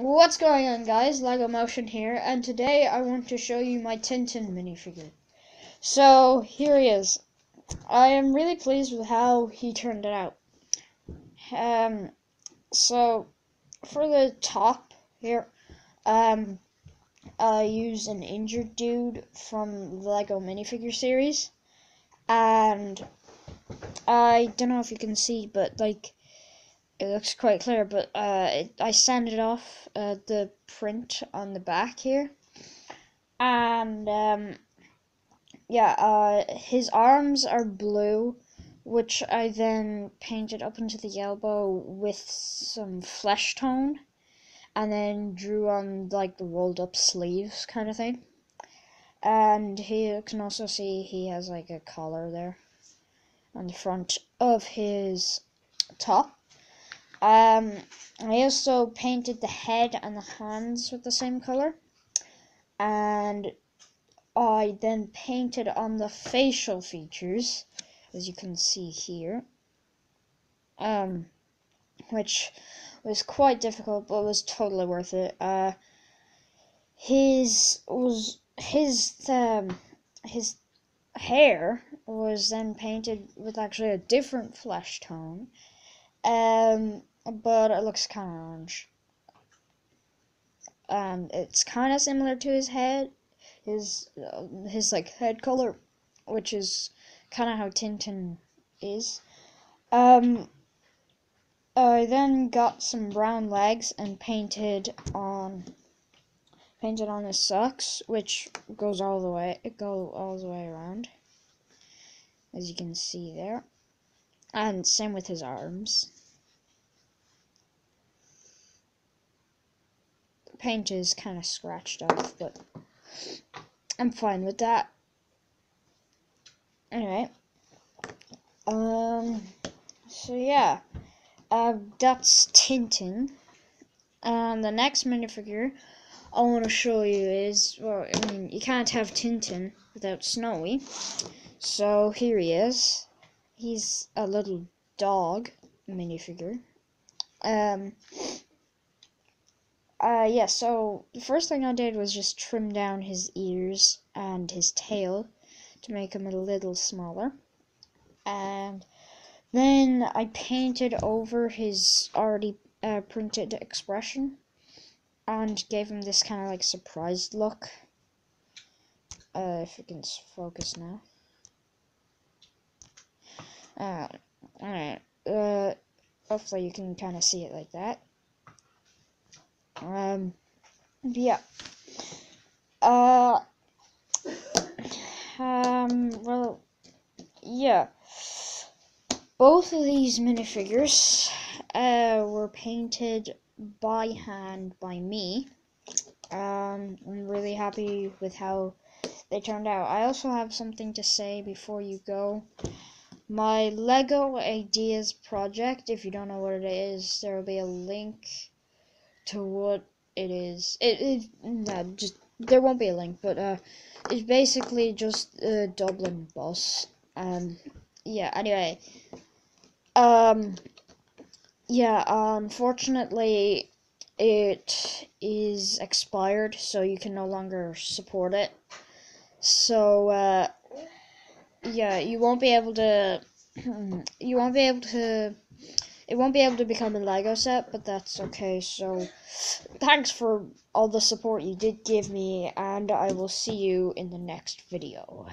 What's going on guys, Lego Motion here, and today I want to show you my Tintin minifigure. So, here he is. I am really pleased with how he turned it out. Um, so, for the top here, um, I used an injured dude from the Lego minifigure series, and I don't know if you can see, but like, it looks quite clear, but uh, it, I sanded off uh, the print on the back here, and um, yeah, uh, his arms are blue, which I then painted up into the elbow with some flesh tone, and then drew on like the rolled up sleeves kind of thing. And he you can also see he has like a collar there on the front of his top. Um, I also painted the head and the hands with the same color. And I then painted on the facial features, as you can see here. Um, which was quite difficult, but was totally worth it. Uh, his was his um his hair was then painted with actually a different flesh tone um, but it looks kind of orange. And it's kind of similar to his head, his uh, his like head color, which is kind of how Tintin is. Um, I then got some brown legs and painted on painted on his socks, which goes all the way it go all the way around, as you can see there. And same with his arms. The paint is kind of scratched off, but I'm fine with that. Anyway, um, so yeah, uh, that's Tintin. And the next minifigure I want to show you is, well, I mean, you can't have Tintin without Snowy. So here he is he's a little dog minifigure. Um, uh, yeah, so the first thing I did was just trim down his ears and his tail to make him a little smaller. And then I painted over his already uh, printed expression and gave him this kind of like surprised look. Uh, if you can focus now. Alright. Uh, hopefully you can kind of see it like that. Um, yeah. Uh, um, well, yeah. Both of these minifigures uh, were painted by hand by me. Um, I'm really happy with how they turned out. I also have something to say before you go my Lego Ideas project. If you don't know what it is, there will be a link to what it is. It, it no, just there won't be a link, but uh, it's basically just a Dublin bus. Um, yeah. Anyway, um, yeah. Unfortunately, it is expired, so you can no longer support it. So uh, yeah, you won't be able to. you won't be able to. It won't be able to become a Lego set, but that's okay. So, thanks for all the support you did give me, and I will see you in the next video.